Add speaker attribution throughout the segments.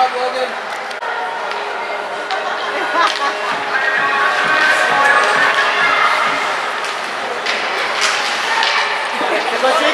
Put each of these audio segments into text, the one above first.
Speaker 1: job,
Speaker 2: Logan. Você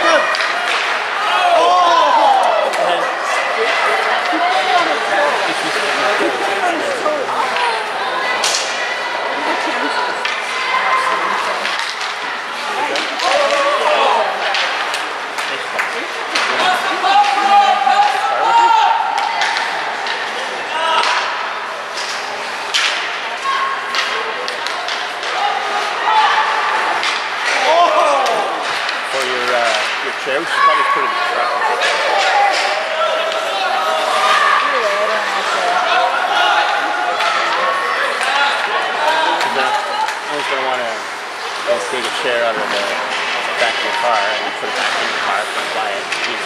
Speaker 2: chair out of the back of your car and put it back in your car and fly it.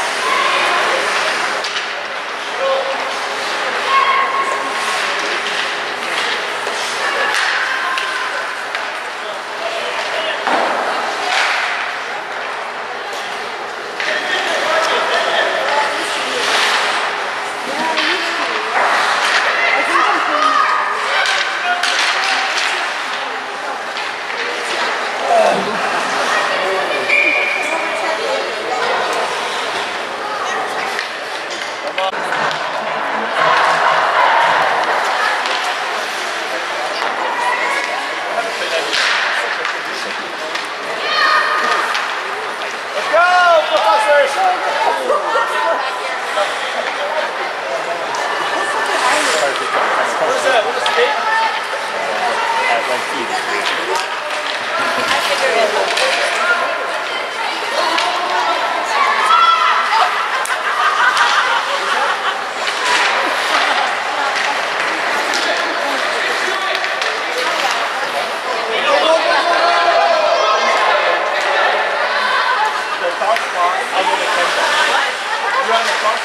Speaker 2: You're on the top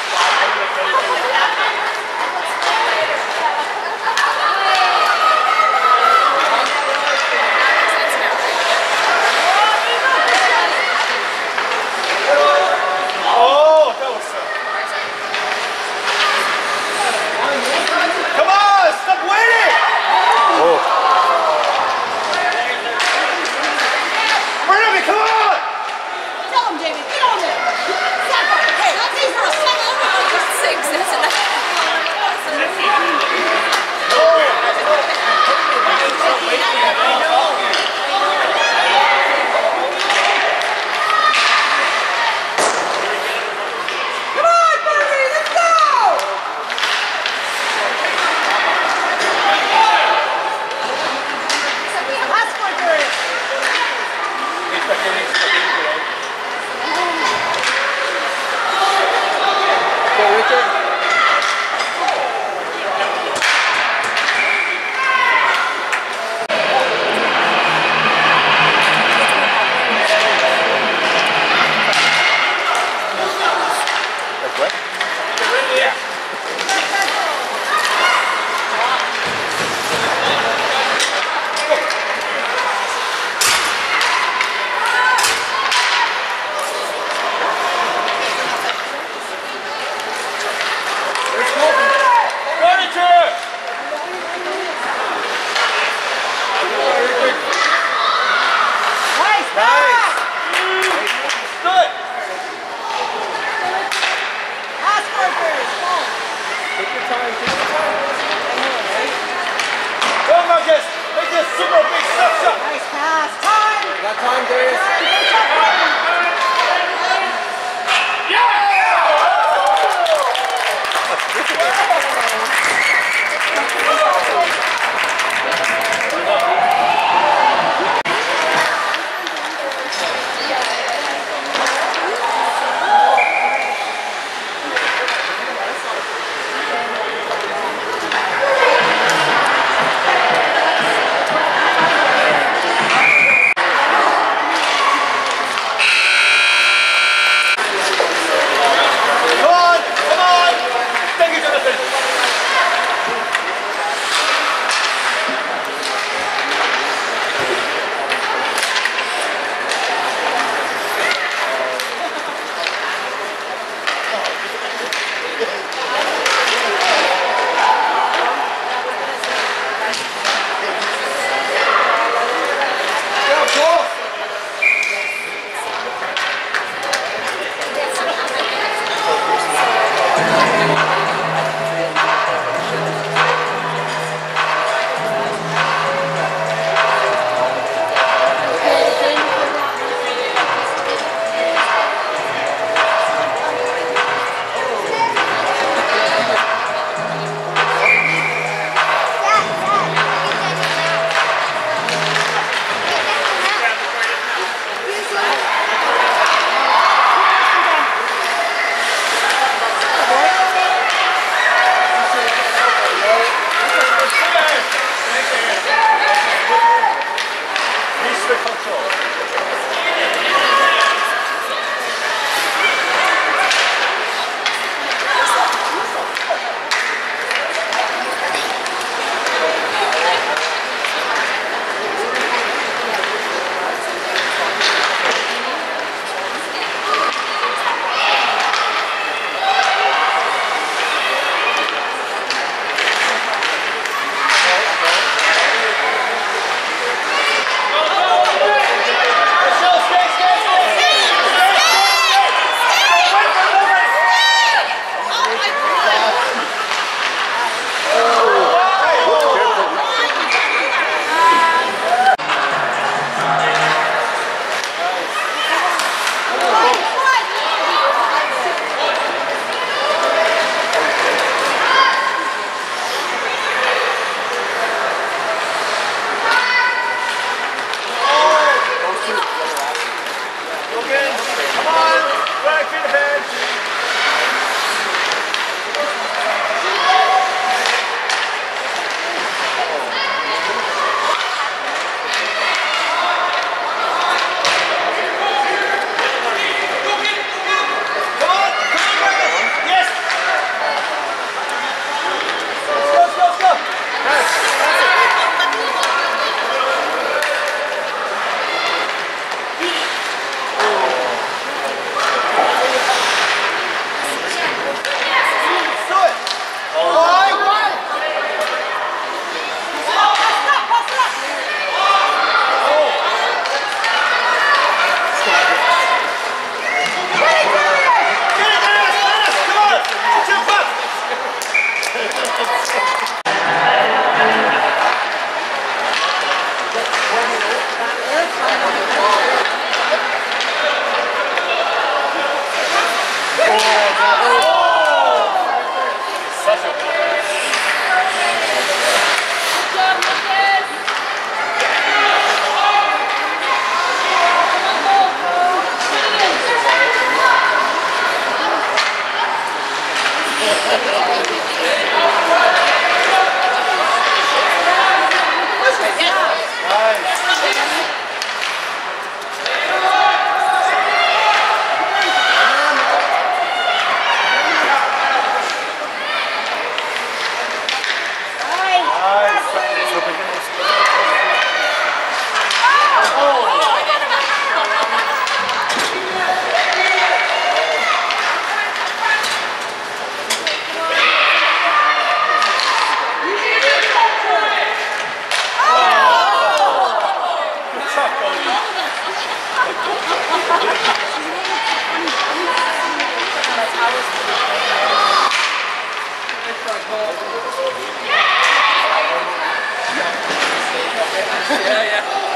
Speaker 3: se. Go,
Speaker 4: go,
Speaker 3: go,